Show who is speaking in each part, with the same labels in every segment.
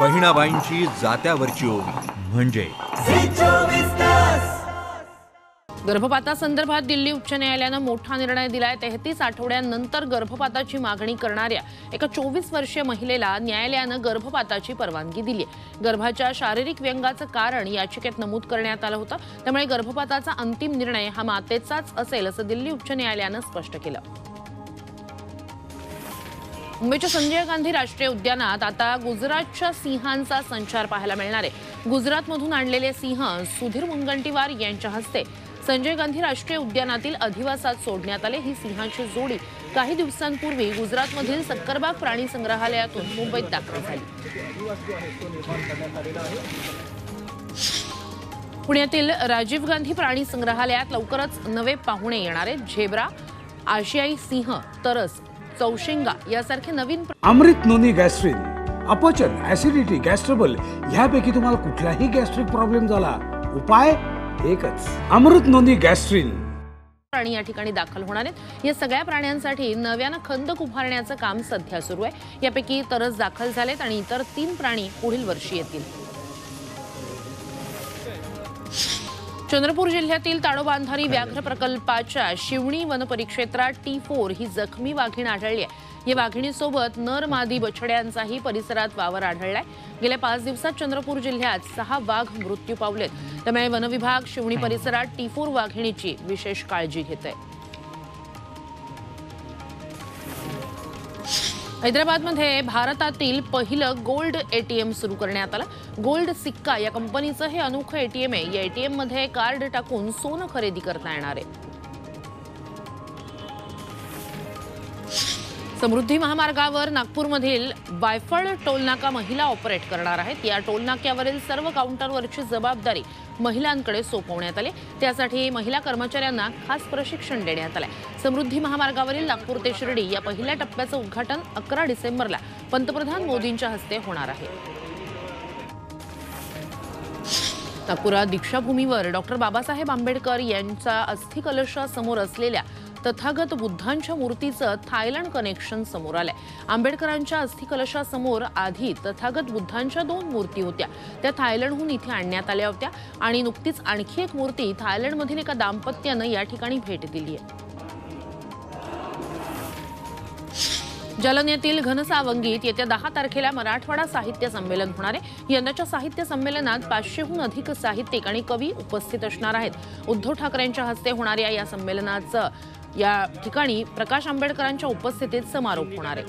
Speaker 1: बहिणाबाईंची जात्यावरची ओवी. म्हणजे?
Speaker 2: गर्भपातासंदर्भात दिल्ली उच्च न्यायालयानं मोठा निर्णय दिलाय. तेहतीस आठवड्यांनंतर गर्भपाताची मागणी करणाऱ्या एका चोवीस वर्षीय महिलेला न्यायालयानं गर्भपाताची परवानगी दिली आहे. गर्भाच्या शारीरिक व्यंगाचं कारण याचिकेत नमूद करण्यात आलं होतं. त्यामुळे गर्भपाताचा अंतिम निर्णय हा मातेचाच असेल असं दिल्ली उच्च न्यायालयानं स्पष्ट केलं. मुंबईच्या संजय गांधी राष्ट्रीय उद्यानात आता गुजरातच्या सिंहांचा संचार पाहायला मिळणार आहे. गुजरातमधून आणलेले सिंह सुधीर मुनगंटीवार यांच्या हस्ते संजय गांधी राष्ट्रीय उद्यानातील अधिवासात सोडण्यात आले. ही सिंहाची जोडी काही दिवसांपूर्वी गुजरातमधील सक्करबाग प्राणी संग्रहालयातून मुंबईत दाखल झाली. पुण्यातील राजीव गांधी प्राणी संग्रहालयात लवकरच नवे पाहुणे येणार आहेत. झेब्रा आशियाई सिंह तरस चौशिंगा यासारखे नवीन
Speaker 3: अमृत नोनी गॅस्ट्रिन अपचन ऍसिडिटी गॅस्ट्रबल ह्यापैकी तुम्हाला कुठलाही गॅस्ट्रिक प्रॉब्लेम झाला उपाय एकच अमृत नोनी गॅस्ट्रिन.
Speaker 2: प्राणी या ठिकाणी दाखल होणार आहेत. या सगळ्या प्राण्यांसाठी नव्यानं खंदक उभारण्याचं काम सध्या सुरू आहे. यापैकी तरस दाखल झालेत आणि इतर तीन प्राणी पुढील वर्षी येतील. चंद्रपूर जिल्ह्यातील ताडोबांधारी व्याघ्र प्रकल्पाच्या शिवणी वनपरिक्षेत्रात टी फोर ही जखमी वाघीण आढळली आहे. या वाघिणीसोबत नर मादी बछड्यांचाही परिसरात वावर आढळलाय. गेल्या पाच दिवसात चंद्रपूर जिल्ह्यात सहा वाघ मृत्यू पावलेत. त्यामुळे वनविभाग शिवणी परिसरात टी फोर वाघिणीची विशेष काळजी घेत आहे हैदराबादमध्ये भारतातील पहिलं गोल्ड एटीएम सुरू करण्यात आलं. गोल्ड सिक्का या कंपनीचं हे अनोखं एटीएम आहे. या ए टी एममध्ये कार्ड टाकून सोनं खरेदी करता येणार आहे. समृद्धी महामार्गावर नागपूरमधील बायफळ टोलनाका महिला ऑपरेट करणार आहेत. या टोलनाक्यावरील सर्व काउंटरवरची जबाबदारी महिलांकडे सोपवण्यात आली. त्यासाठी महिला कर्मचाऱ्यांना खास प्रशिक्षण देण्यात आलं समृद्धी महामार्गावरील नागपूर ते शिर्डी या पहिल्या टप्प्याचं उद्घाटन अकरा डिसेंबरला पंतप्रधान मोदींच्या हस्ते होणार आहे. नागपुरात दीक्षाभूमीवर डॉक्टर बाबासाहेब आंबेडकर यांचा अस्थिकलशासमोर असलेल्या तथागत बुद्धांच्या मूर्तीचं थायलंड कनेक्शन समोर आलंय. आंबेडकरांच्या अस्थिकलशासमोर आधी तथागत बुद्धांच्या दोन मूर्ती होत्या. त्या थायलंडहून इथे आणण्यात आल्या होत्या आणि नुकतीच आणखी एक मूर्ती थायलंडमधील एका दाम्पत्यानं या ठिकाणी भेट दिली आहे. जालना येथील घनसावंगीत येत्या दहा तारखेला मराठवाडा साहित्य संमेलन होणार आहे. यंदाच्या साहित्य संमेलनात पाचशेहून अधिक साहित्यिक आणि कवी उपस्थित असणार आहेत. उद्धव ठाकरेंच्या हस्ते होणाऱ्या या संमेलनाचं या ठिकाणी प्रकाश आंबेडकरांच्या उपस्थितीत समारोप होणार आहे.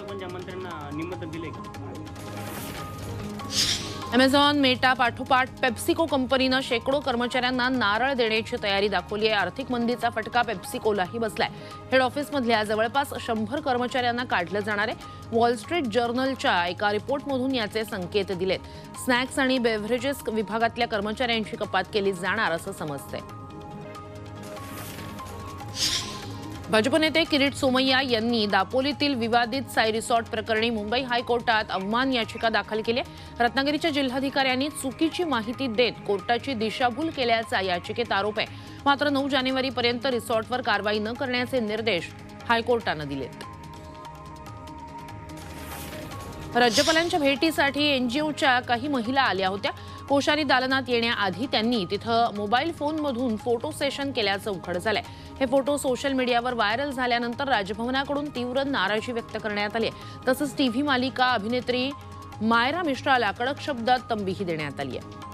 Speaker 2: अमेझॉन मेटा पाठोपाठ पेप्सिको कंपनीनं शेकडो कर्मचाऱ्यांना नारळ देण्याची तयारी दाखवली आहे. आर्थिक मंदीचा फटका पेप्सिकोलाही बसलाय. हेड ऑफिसमधल्या जवळपास शंभर कर्मचाऱ्यांना काढलं जाणार आहे. वॉल स्ट्रीट जर्नलच्या एका रिपोर्टमधून याचे संकेत दिलेत. स्नॅक्स आणि बेव्हरेजेस विभागातल्या कर्मचाऱ्यांची कपात केली जाणार असं समजतंय. भाजप नेते किरीट सोमय्या यांनी दापोलीतील विवादित साई रिसॉर्ट प्रकरणी मुंबई हायकोर्टात अवमान याचिका दाखल केली आहे. रत्नागिरीच्या जिल्हाधिकाऱ्यांनी चुकीची माहिती देत कोर्टाची दिशाभूल केल्याचा याचिकेत आरोप आहे. मात्र नऊ जानेवारीपर्यंत रिसॉर्टवर कारवाई न करण्याचे निर्देश हायकोर्टानं दिलेत. राज्यपालांच्या भेटीसाठी एनजीओच्या काही महिला आल्या होत्या. कोशारी दालनात येण्याआधी त्यांनी तिथं मोबाईल फोनमधून फोटो सेशन केल्याचं उघड झालंय. हे फोटो सोशल मीडियावर व्हायरल झाल्यानंतर राजभवनाकडून तीव्र नाराजी व्यक्त करण्यात आली आहे तसंच टीव्ही मालिका अभिनेत्री मायरा मिश्राला कडक शब्दात तंबीही देण्यात आली आहे